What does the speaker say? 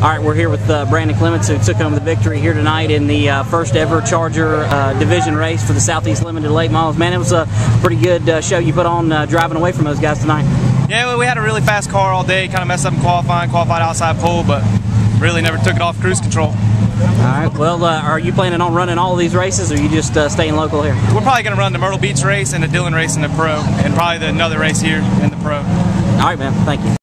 All right, we're here with uh, Brandon Clements, who took home the victory here tonight in the uh, first ever Challenger uh, division race for the Southeast Limited Late Models. Man, it was a pretty good uh, show you put on uh, driving away from those guys tonight. Yeah, well, we had a really fast car all day. Kind of messed up in qualifying, qualified outside pole, but really never took it off cruise control. All right. Well, uh, are you planning on running all these races, or you just staying local here? We're probably going to run the Myrtle Beach race and the Dillon race in the pro, and probably the, another race here in the pro. All right, man. Thank you.